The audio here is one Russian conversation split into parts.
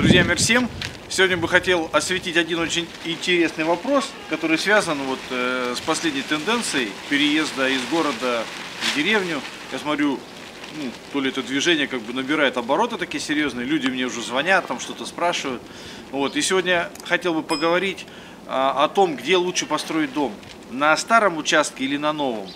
Друзья, мир! Сегодня бы хотел осветить один очень интересный вопрос, который связан вот э, с последней тенденцией переезда из города в деревню. Я смотрю, ну, то ли это движение как бы набирает обороты такие серьезные, люди мне уже звонят, там что-то спрашивают. Вот. И сегодня хотел бы поговорить а, о том, где лучше построить дом, на старом участке или на новом.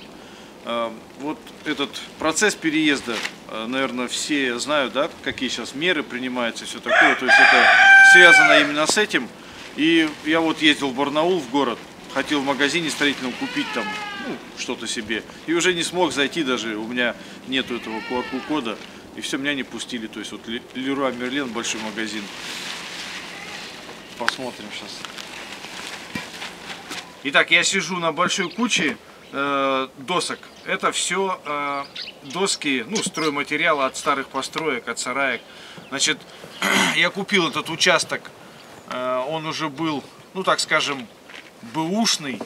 А, вот этот процесс переезда, а, наверное, все знают, да, какие сейчас меры принимаются, все такое. То есть это связано именно с этим. И я вот ездил в Барнаул, в город, хотел в магазине строительном купить там ну, что-то себе. И уже не смог зайти даже, у меня нету этого QR-кода. И все, меня не пустили. То есть вот Леруа Мерлен, большой магазин. Посмотрим сейчас. Итак, я сижу на большой куче э, досок. Это все э, доски, ну, стройматериалы от старых построек, от сараек. Значит, я купил этот участок, э, он уже был, ну, так скажем, бэушный,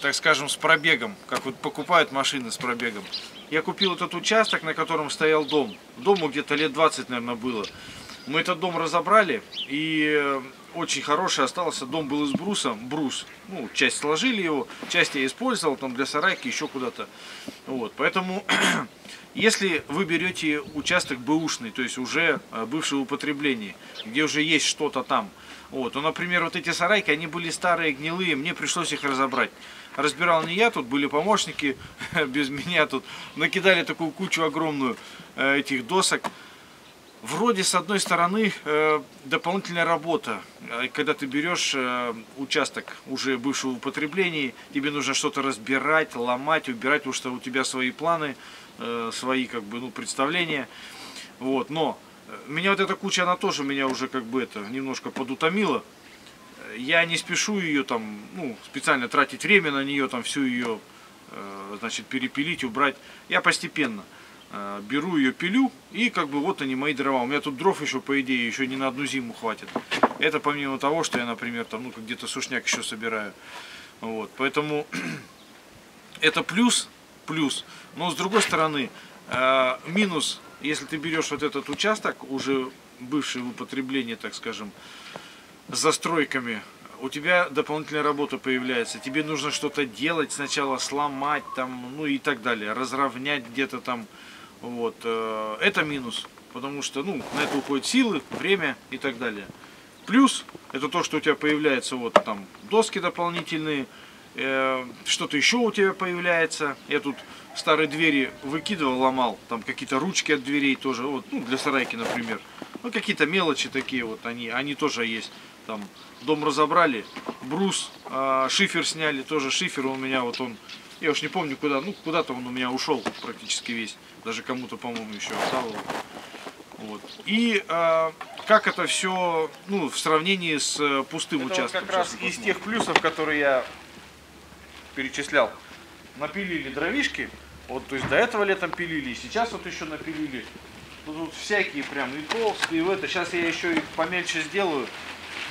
так скажем, с пробегом, как вот покупают машины с пробегом. Я купил этот участок, на котором стоял дом. Дому где-то лет 20, наверное, было. Мы этот дом разобрали, и э, очень хороший остался. Дом был из бруса, брус. Ну, часть сложили его, часть я использовал там для сарайки, еще куда-то. Вот, поэтому, если вы берете участок бэушный, то есть уже э, бывшего употребления, где уже есть что-то там, вот, ну, например, вот эти сарайки, они были старые, гнилые, мне пришлось их разобрать. Разбирал не я, тут были помощники без меня, тут накидали такую кучу огромную э, этих досок. Вроде, с одной стороны, э, дополнительная работа. Э, когда ты берешь участок уже бывшего употребления, тебе нужно что-то разбирать, ломать, убирать, потому что у тебя свои планы, свои как бы, ну, представления. Вот, но меня вот эта куча, она тоже меня уже как бы это немножко подутомила. Я не спешу ее там, ну, специально тратить время на нее, там всю ее, э, значит, перепилить, убрать. Я постепенно э, беру ее, пилю, и как бы вот они мои дрова. У меня тут дров еще, по идее, еще не на одну зиму хватит. Это помимо того, что я, например, там, ну, где-то сушняк еще собираю. Вот, поэтому это плюс, плюс. Но с другой стороны, э, минус если ты берешь вот этот участок, уже бывший в употреблении, так скажем, с застройками, у тебя дополнительная работа появляется. Тебе нужно что-то делать, сначала сломать там, ну и так далее, разровнять где-то там. Вот. Э, это минус, потому что ну, на это уходят силы, время и так далее. Плюс, это то, что у тебя появляется вот там доски дополнительные, э, что-то еще у тебя появляется. Я тут старые двери выкидывал, ломал, там какие-то ручки от дверей тоже, вот, ну, для сарайки, например. Ну, какие-то мелочи такие вот, они, они тоже есть. Там дом разобрали, брус, э, шифер сняли, тоже шифер у меня, вот он, я уж не помню куда, ну, куда-то он у меня ушел практически весь, даже кому-то, по-моему, еще оставил. Вот. И э, как это все, ну, в сравнении с э, пустым это участком. Вот как раз из тех плюсов, которые я перечислял. Напилили дровишки, вот, то есть до этого летом пилили, и сейчас вот еще напилили. Тут, тут всякие прям и толстые, и в это. Сейчас я еще их помельче сделаю.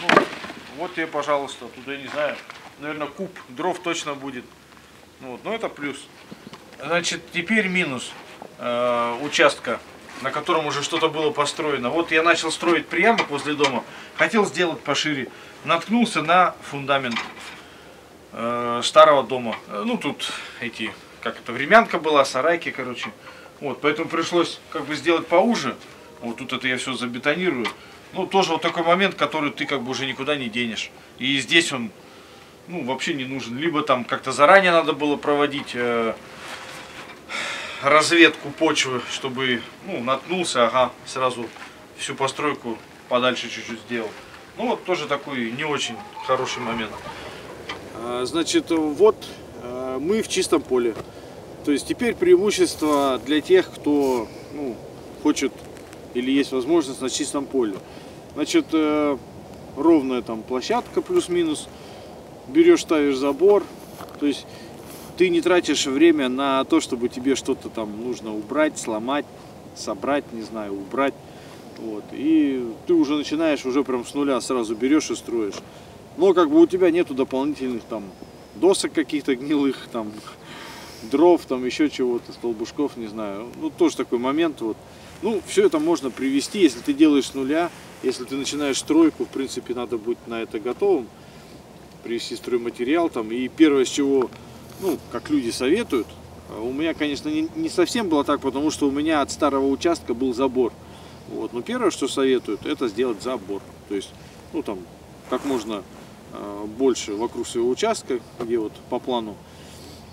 Ну, вот тебе, пожалуйста, тут я не знаю, наверное, куб дров точно будет. Ну, вот, но это плюс. Значит, теперь минус э, участка, на котором уже что-то было построено. Вот я начал строить приямок возле дома, хотел сделать пошире. Наткнулся на фундамент э, старого дома. Э, ну, тут эти как это, времянка была, сарайки, короче. Вот, поэтому пришлось как бы сделать поуже. Вот тут это я все забетонирую. Ну, тоже вот такой момент, который ты как бы уже никуда не денешь. И здесь он, ну, вообще не нужен. Либо там как-то заранее надо было проводить э, разведку почвы, чтобы, ну, наткнулся, ага, сразу всю постройку подальше чуть-чуть сделал. Ну, вот тоже такой не очень хороший момент. А, значит, вот э, мы в чистом поле. То есть теперь преимущество для тех, кто ну, хочет или есть возможность на чистом поле. Значит, э, ровная там площадка плюс-минус. Берешь, ставишь забор. То есть ты не тратишь время на то, чтобы тебе что-то там нужно убрать, сломать, собрать, не знаю, убрать. Вот. И ты уже начинаешь уже прям с нуля сразу берешь и строишь. Но как бы у тебя нету дополнительных там досок каких-то гнилых, там дров, там еще чего-то, столбушков, не знаю. Ну, тоже такой момент, вот. Ну, все это можно привести, если ты делаешь с нуля, если ты начинаешь стройку, в принципе, надо быть на это готовым, привести стройматериал там. И первое, с чего, ну, как люди советуют, а у меня, конечно, не, не совсем было так, потому что у меня от старого участка был забор. Вот. Но первое, что советуют, это сделать забор. То есть, ну там, как можно э, больше вокруг своего участка, где вот по плану,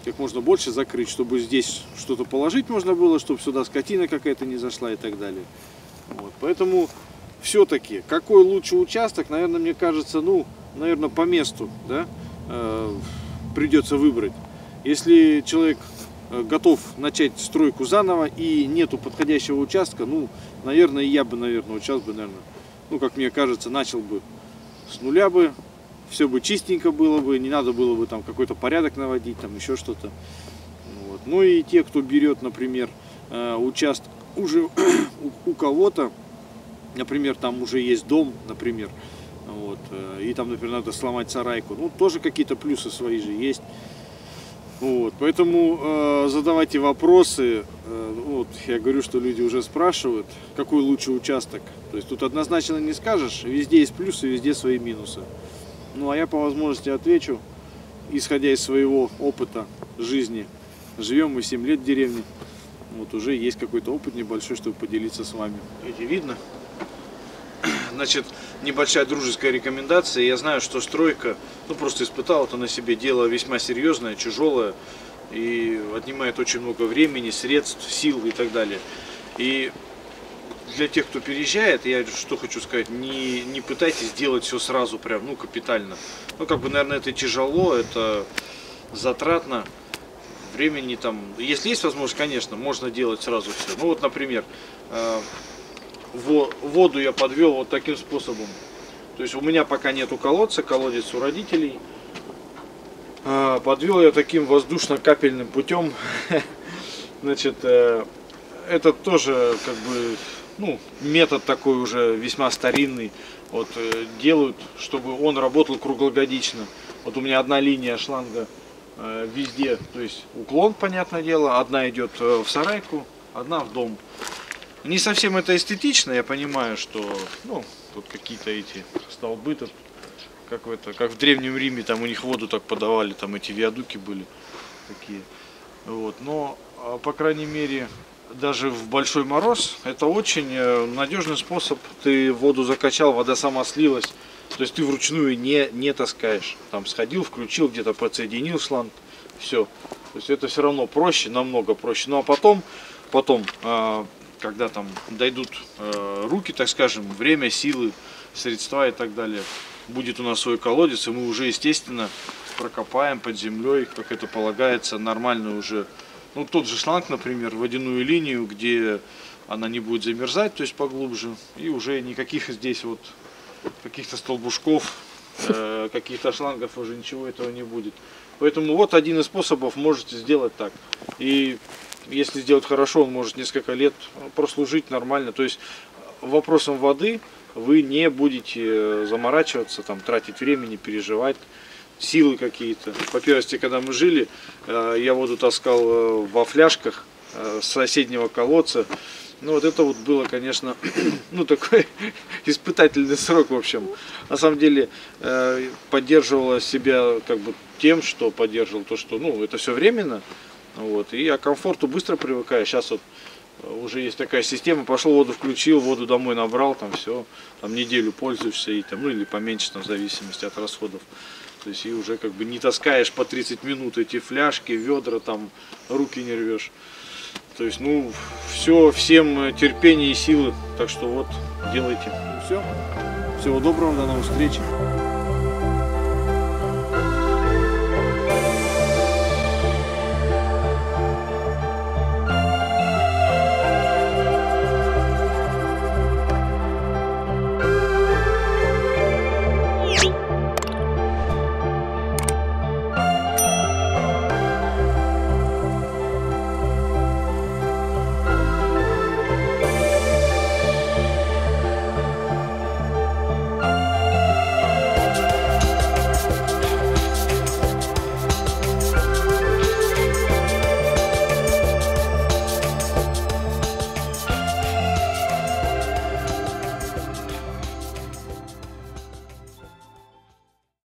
как можно больше закрыть, чтобы здесь что-то положить можно было, чтобы сюда скотина какая-то не зашла и так далее. Вот. Поэтому все-таки, какой лучший участок, наверное, мне кажется, ну, наверное, по месту, да, э, придется выбрать. Если человек Э, готов начать стройку заново и нету подходящего участка, ну, наверное, я бы, наверное, сейчас бы, наверное, ну, как мне кажется, начал бы с нуля бы, все бы чистенько было бы, не надо было бы там какой-то порядок наводить, там еще что-то. Вот. Ну и те, кто берет, например, э, участок уже у, у кого-то, например, там уже есть дом, например, вот, э, и там, например, надо сломать сарайку, ну, тоже какие-то плюсы свои же есть. Вот, поэтому э, задавайте вопросы. Э, вот, я говорю, что люди уже спрашивают, какой лучший участок. То есть тут однозначно не скажешь, везде есть плюсы, везде свои минусы. Ну а я по возможности отвечу, исходя из своего опыта жизни. Живем мы 7 лет в деревне. Вот уже есть какой-то опыт небольшой, чтобы поделиться с вами. Видите, видно? Значит, небольшая дружеская рекомендация. Я знаю, что стройка, ну просто испытал это на себе, дело весьма серьезное, тяжелое и отнимает очень много времени, средств, сил и так далее. И для тех, кто переезжает, я что хочу сказать, не, не пытайтесь делать все сразу прям, ну, капитально. Ну, как бы, наверное, это тяжело, это затратно, времени там, если есть возможность, конечно, можно делать сразу все. Ну, вот, например, э, воду я подвел вот таким способом. То есть у меня пока нету колодца, колодец у родителей. А, подвел я таким воздушно-капельным путем. Значит, э, это тоже как бы ну, метод такой уже весьма старинный. Вот э, делают, чтобы он работал круглогодично. Вот у меня одна линия шланга э, везде, то есть уклон, понятное дело, одна идет в сарайку, одна в дом. Не совсем это эстетично, я понимаю, что ну, тут какие-то эти столбы, тут, как, в это, как в Древнем Риме, там у них воду так подавали, там эти виадуки были такие. Вот. Но, а, по крайней мере, даже в большой мороз, это очень э, надежный способ. Ты воду закачал, вода сама слилась. То есть ты вручную не, не таскаешь. Там сходил, включил, где-то подсоединил шланг, все. То есть это все равно проще, намного проще. Ну а потом, потом а, когда там дойдут э, руки, так скажем, время, силы, средства и так далее, будет у нас свой колодец, и мы уже, естественно, прокопаем под землей, как это полагается, нормально уже, ну, тот же шланг, например, водяную линию, где она не будет замерзать, то есть поглубже, и уже никаких здесь вот каких-то столбушков, э, каких-то шлангов уже ничего этого не будет. Поэтому вот один из способов можете сделать так. И если сделать хорошо, он может несколько лет прослужить нормально. То есть вопросом воды вы не будете э, заморачиваться, там, тратить времени, переживать, силы какие-то. По первости, когда мы жили, э, я воду таскал э, во фляжках с соседнего колодца. Ну вот это вот было, конечно, ну такой испытательный срок, в общем. На самом деле поддерживала себя как бы тем, что поддерживал то, что, ну, это все временно. Вот. И я к комфорту быстро привыкаю. Сейчас вот э, уже есть такая система, пошел воду включил, воду домой набрал, там все, там неделю пользуешься, и, там, ну или поменьше, там, в зависимости от расходов. То есть и уже как бы не таскаешь по 30 минут эти фляжки, ведра, там руки не рвешь. То есть, ну, все, всем терпение и силы. Так что вот, делайте. Ну, все. Всего доброго, до новых встреч.